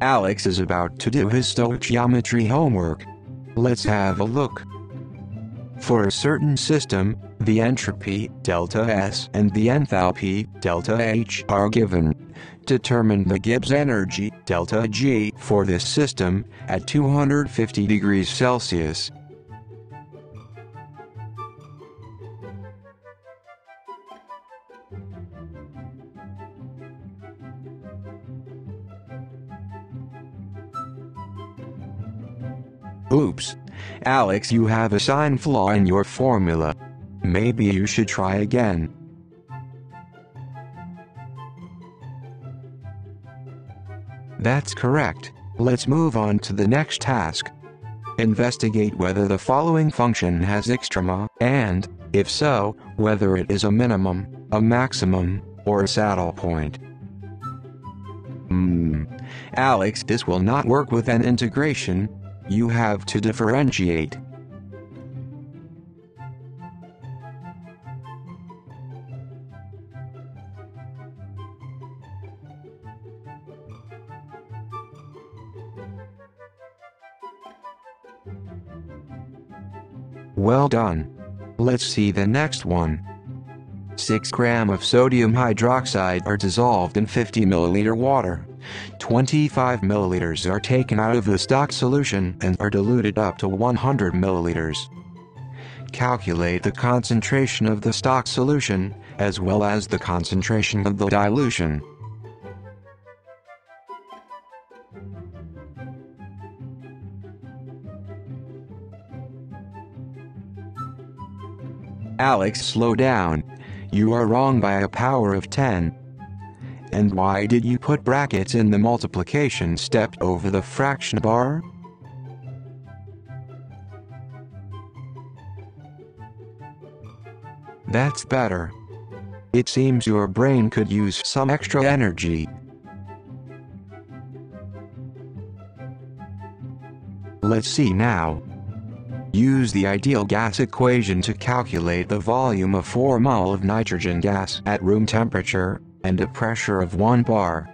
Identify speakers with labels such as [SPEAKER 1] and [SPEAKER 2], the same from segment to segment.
[SPEAKER 1] Alex is about to do his stoichiometry homework. Let's have a look. For a certain system, the entropy, delta S, and the enthalpy, delta H, are given. Determine the Gibbs energy, delta G, for this system, at 250 degrees Celsius. Oops. Alex you have a sign flaw in your formula. Maybe you should try again. That's correct. Let's move on to the next task. Investigate whether the following function has extrema, and, if so, whether it is a minimum, a maximum, or a saddle point. Hmm. Alex this will not work with an integration, you have to differentiate. Well done. Let's see the next one. 6 gram of sodium hydroxide are dissolved in 50 milliliter water. 25 milliliters are taken out of the stock solution and are diluted up to 100 milliliters. Calculate the concentration of the stock solution, as well as the concentration of the dilution. Alex slow down. You are wrong by a power of 10. And why did you put brackets in the multiplication step over the fraction bar? That's better. It seems your brain could use some extra energy. Let's see now. Use the ideal gas equation to calculate the volume of 4 mol of nitrogen gas at room temperature and a pressure of 1 bar.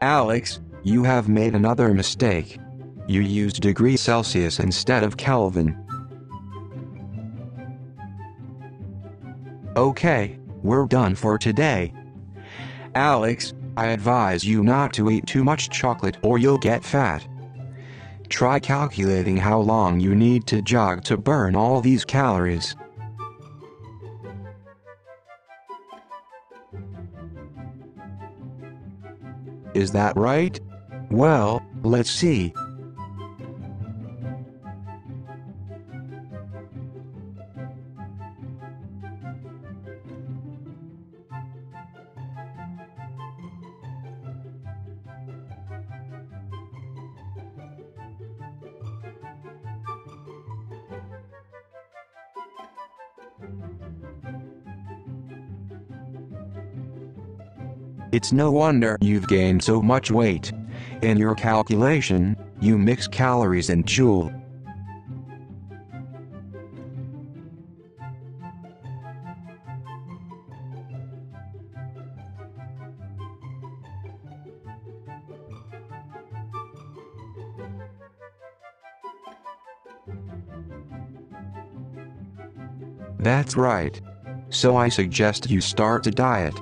[SPEAKER 1] Alex, you have made another mistake. You used degree Celsius instead of Kelvin. Okay, we're done for today. Alex, I advise you not to eat too much chocolate or you'll get fat. Try calculating how long you need to jog to burn all these calories. Is that right? Well, let's see. It's no wonder you've gained so much weight. In your calculation, you mix calories and joule. That's right. So I suggest you start a diet.